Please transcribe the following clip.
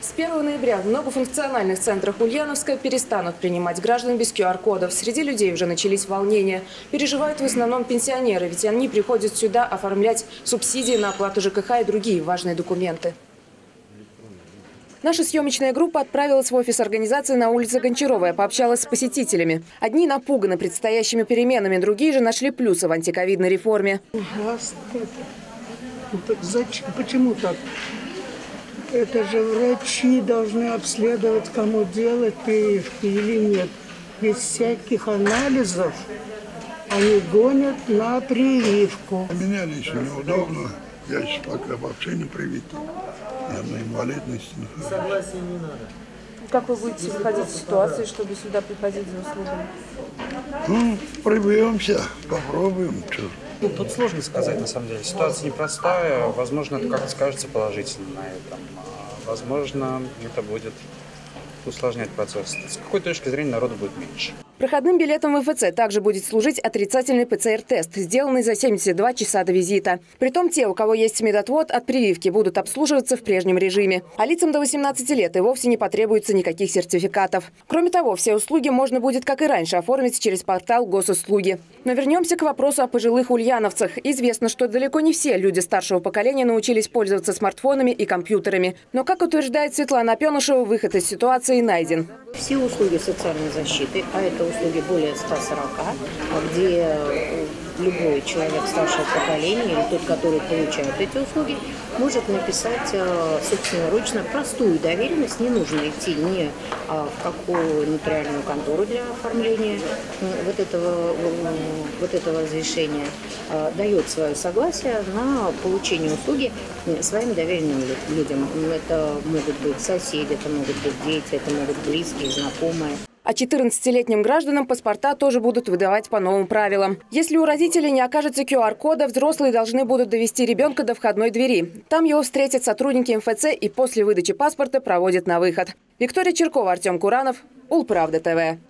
С 1 ноября в многофункциональных центрах Ульяновска перестанут принимать граждан без QR-кодов. Среди людей уже начались волнения. Переживают в основном пенсионеры, ведь они приходят сюда оформлять субсидии на оплату ЖКХ и другие важные документы. Наша съемочная группа отправилась в офис организации на улице Гончаровая, пообщалась с посетителями. Одни напуганы предстоящими переменами, другие же нашли плюсы в антиковидной реформе. Ужасно. Ну, Зачем? Почему так? Это же врачи должны обследовать, кому делать прививки или нет. Без всяких анализов они гонят на прививку. Меня лично неудобно. Я сейчас пока вообще не привит. Я на инвалидности нахожусь. Как вы будете выходить из ситуации, чтобы сюда приходить за услугами? Ну, пробьемся, попробуем. Что. Ну, тут сложно сказать, на самом деле. Ситуация непростая. Возможно, это как-то скажется положительно на этом. А, Возможно, это будет усложнять процесс. С какой точки зрения народу будет меньше. Проходным билетом в МФЦ также будет служить отрицательный ПЦР-тест, сделанный за 72 часа до визита. Притом те, у кого есть медотвод от прививки, будут обслуживаться в прежнем режиме. А лицам до 18 лет и вовсе не потребуется никаких сертификатов. Кроме того, все услуги можно будет, как и раньше, оформить через портал госуслуги. Но вернемся к вопросу о пожилых ульяновцах. Известно, что далеко не все люди старшего поколения научились пользоваться смартфонами и компьютерами. Но, как утверждает Светлана Пенушева, выход из ситуации найден. Все услуги социальной защиты, а это услуги более 140, где э, любой человек старшего поколения или тот, который получает эти услуги, может написать э, собственноручно простую доверенность. Не нужно идти ни а, в какую нотариальную контору для оформления э, вот этого, э, вот этого разрешения. Э, Дает свое согласие на получение услуги э, своим доверенным лю- людям. Это могут быть соседи, это могут быть дети, это могут быть близкие, знакомые. А 14-летним гражданам паспорта тоже будут выдавать по новым правилам. Если у родителей не окажется QR-кода, взрослые должны будут довести ребенка до входной двери. Там его встретят сотрудники МФЦ и после выдачи паспорта проводят на выход. Виктория Черкова, Артем Куранов, Улправда ТВ.